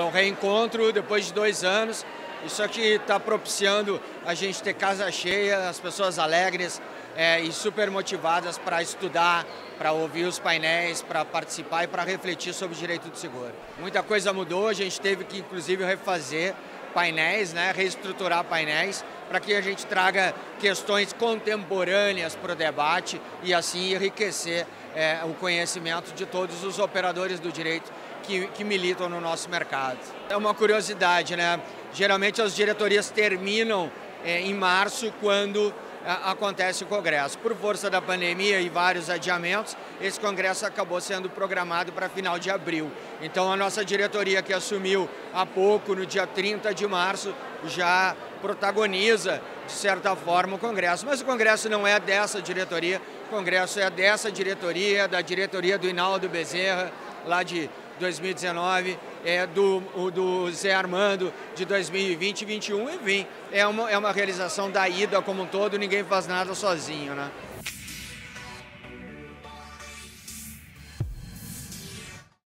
É um reencontro depois de dois anos. Isso aqui está propiciando a gente ter casa cheia, as pessoas alegres é, e super motivadas para estudar, para ouvir os painéis, para participar e para refletir sobre o direito do seguro. Muita coisa mudou, a gente teve que inclusive refazer painéis, né, reestruturar painéis, para que a gente traga questões contemporâneas para o debate e assim enriquecer é, o conhecimento de todos os operadores do direito que, que militam no nosso mercado. É uma curiosidade, né? Geralmente as diretorias terminam é, em março, quando acontece o Congresso. Por força da pandemia e vários adiamentos, esse Congresso acabou sendo programado para final de abril. Então a nossa diretoria que assumiu há pouco, no dia 30 de março, já protagoniza, de certa forma, o Congresso. Mas o Congresso não é dessa diretoria, o Congresso é dessa diretoria, da diretoria do Inaldo Bezerra, lá de 2019, é do, do Zé Armando de 2020 e 2021, enfim, é uma, é uma realização da ida como um todo, ninguém faz nada sozinho, né?